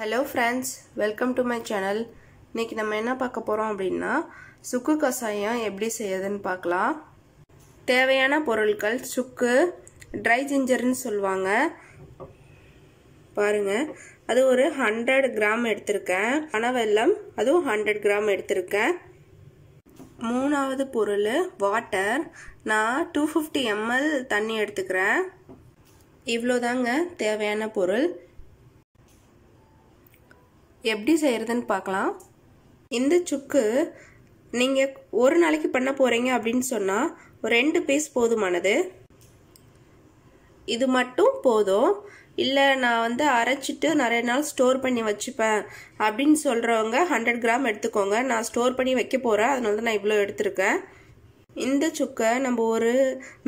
Hello friends welcome to my channel இன்றைக்கி நம்ம என்ன பார்க்க போகிறோம் அப்படின்னா சுக்கு கஷாயம் எப்படி செய்யறதுன்னு பார்க்கலாம். தேவையான பொருட்கள் சுக்கு ட்ரை ஜிஞ்சர்னு சொல்லுவாங்க. பாருங்கள் அது ஒரு ஹண்ட்ரட் கிராம் எடுத்திருக்கேன். பனவெல்லம் அதுவும் ஹண்ட்ரட் கிராம் எடுத்திருக்கேன். மூணாவது பொருள் வாட்டர் நான் டூ ஃபிஃப்டி எம்எல் தண்ணி எடுத்துக்கிறேன். இவ்வளோதாங்க தேவையான பொருள். எப்படி செய்கிறதுன்னு பார்க்கலாம். இந்த சுக்கு நீங்கள் ஒரு நாளைக்கு பண்ண போகிறீங்க அப்படின்னு சொன்னால் ஒரு ரெண்டு பீஸ் போதுமானது. இது மட்டும் போதும். இல்லை நான் வந்து அரைச்சிட்டு நிறைய நாள் ஸ்டோர் பண்ணி வச்சுப்பேன் அப்படின்னு சொல்கிறவங்க ஹண்ட்ரட் கிராம் எடுத்துக்கோங்க. நான் ஸ்டோர் பண்ணி வைக்க போகிறேன் அதனால தான் நான் இவ்வளோ எடுத்திருக்கேன். இந்த சுக்கை நம்ம ஒரு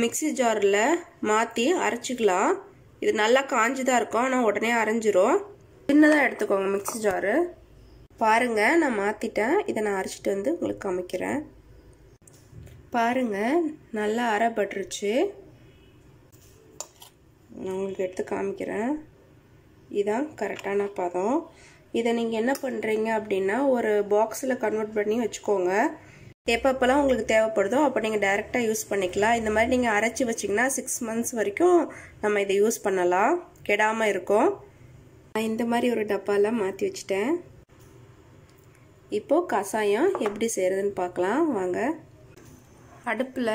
மிக்சி ஜாரில் மாற்றி அரைச்சிக்கலாம். இது நல்லா காஞ்சி தான் இருக்கும். ஆனால் உடனே அரைஞ்சிரும். சின்னதாக எடுத்துக்கோங்க மிக்சி ஜாரு பாருங்கள் நான் மாற்றிட்டேன் இதை நான் அரைச்சிட்டு வந்து உங்களுக்கு காமிக்கிறேன். பாருங்க நல்லா அரைப்பட்டுருச்சு நான் உங்களுக்கு எடுத்து காமிக்கிறேன். இதுதான் கரெக்டான பதம். இதை நீங்கள் என்ன பண்ணுறீங்க அப்படின்னா ஒரு பாக்ஸில் கன்வெர்ட் பண்ணி வச்சுக்கோங்க. எப்பப்பெல்லாம் உங்களுக்கு தேவைப்படுதோ அப்போ நீங்கள் டைரெக்டாக யூஸ் பண்ணிக்கலாம். இந்த மாதிரி நீங்கள் அரைச்சி வச்சிங்கன்னா சிக்ஸ் மந்த்ஸ் வரைக்கும் நம்ம இதை யூஸ் பண்ணலாம். கெடாமல் இருக்கும். நான் இந்த மாதிரி ஒரு டப்பாலாம் மாற்றி வச்சுட்டேன். இப்போது கஷாயம் எப்படி செய்கிறதுன்னு பார்க்கலாம். வாங்க. அடுப்பில்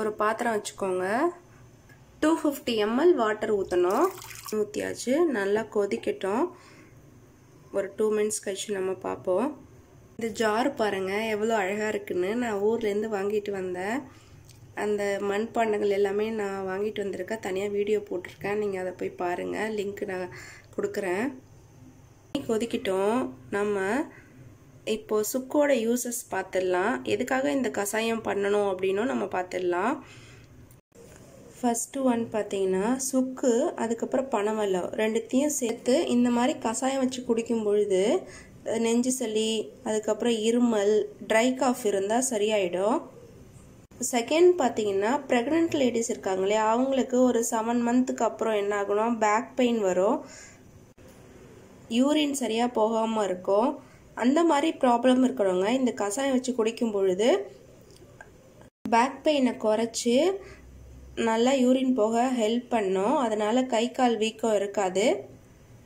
ஒரு பாத்திரம் வச்சுக்கோங்க. டூ ஃபிஃப்டி எம்எல் வாட்டர் ஊற்றணும் ஊற்றியாச்சு நல்லா கொதிக்கட்டும். ஒரு டூ மினிட்ஸ் கழிச்சு நம்ம பார்ப்போம். இந்த ஜார் பாருங்கள் எவ்வளோ அழகாக இருக்குன்னு. நான் ஊர்லேருந்து வாங்கிட்டு வந்தேன். அந்த மண்பாண்டங்கள் எல்லாமே நான் வாங்கிட்டு வந்திருக்கேன். தனியாக வீடியோ போட்டிருக்கேன். நீங்கள் அதை போய் பாருங்கள் லிங்க் நான் கொடுக்குறேன். கொதிக்கிட்டோம் நம்ம இப்போ சுக்கோட யூசஸ் பார்த்துடலாம். எதுக்காக இந்த கஷாயம் பண்ணணும் அப்படின்னும் நம்ம பார்த்துடலாம். ஃபஸ்ட்டு ஒன் பார்த்தீங்கன்னா சுக்கு அதுக்கப்புறம் பனவல்லம் ரெண்டுத்தையும் சேர்த்து இந்த மாதிரி கஷாயம் வச்சு குடிக்கும் பொழுது நெஞ்சு சளி அதுக்கப்புறம் இருமல் ட்ரை காஃப் இருந்தால் சரியாயிடும். செகண்ட் பார்த்தீங்கன்னா ப்ரெக்னென்ட் லேடிஸ் இருக்காங்களே அவங்களுக்கு ஒரு செவன் மந்த்துக்கு அப்புறம் என்ன ஆகணும்? பேக் பெயின் வரும். யூரின் சரியாக போகாமல் இருக்கும். அந்த மாதிரி ப்ராப்ளம் இருக்கிறவங்க இந்த கஷாயம் வச்சு குடிக்கும் பொழுது பேக் பெயினை குறைச்சி நல்லா யூரின் போக ஹெல்ப் பண்ணும். அதனால் கை கால் வீக்கம் இருக்காது.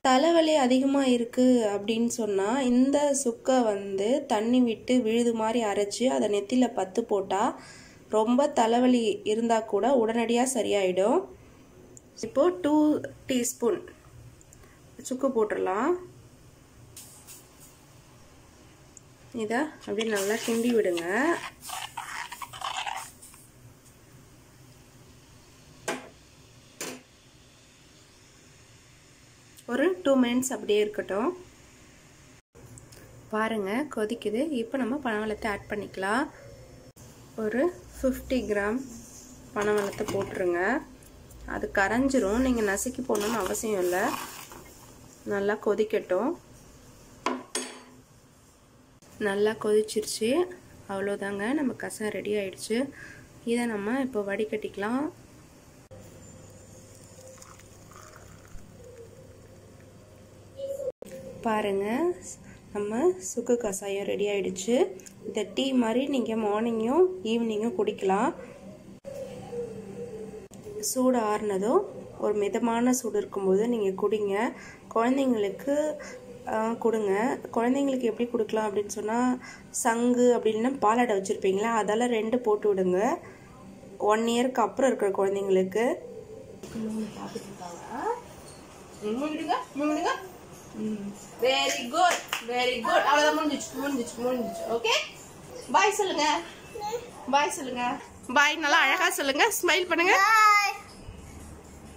தலைவலி அதிகமாக இருக்குது அப்படின்னு சொன்னால் இந்த சுக்கை வந்து தண்ணி விட்டு விழுது மாதிரி அரைச்சி அதை நெத்தியில் பத்து போட்டால் ரொம்ப தலைவலி இருந்தால் கூட உடனடியாக சரியாயிடும். இப்போது டூ டீஸ்பூன் சுக்கு போட்டுடலாம். இதை அப்படியே நல்லா கிண்டி விடுங்க. ஒரு டூ மினிட்ஸ் அப்படியே இருக்கட்டும். பாருங்க கொதிக்குது. இப்போ நம்ம பனவளத்தை ஆட் பண்ணிக்கலாம். ஒரு ஃபிஃப்டி கிராம் பனவளத்தை போட்டுருங்க. அது கரைஞ்சிரும். நீங்கள் நசுக்கி போடணும்னு அவசியம் இல்லை. நல்லா கொதிக்கட்டும். நல்லா கொதிச்சிருச்சு. அவ்வளோதாங்க. நம்ம கசம் ரெடி ஆயிடுச்சு. இதை நம்ம இப்போ வடிகட்டிக்கலாம். பாருங்க. நம்ம சுக்கு கஷாயம் ரெடி ஆயிடுச்சு. இந்த டீ மாதிரி நீங்கள் மார்னிங்கும் ஈவினிங்கும் குடிக்கலாம். சூடு ஆறுனதும் ஒரு மிதமான சூடு இருக்கும்போது நீங்கள் குடிங்க. குழந்தைங்களுக்கு கொடுங்க. குழந்தைங்களுக்கு எப்படி கொடுக்கலாம் அப்படின்னு சொன்னால் சங்கு அப்படின்னா பாலாடை வச்சுருப்பீங்களா அதெல்லாம் ரெண்டு போட்டு விடுங்க. ஒன் இயருக்கு அப்புறம் இருக்கிற குழந்தைங்களுக்கு. வெரி குட் வெரி குட் அவ்வளவுதான் முடிஞ்சிச்சு முடிஞ்சிச்சு முடிஞ்சிச்சு. ஓகே பாய் சொல்லுங்க. பாய் சொல்லுங்க. பாய் நல்லா அழகா சொல்லுங்க. ஸ்மைல் பண்ணுங்க.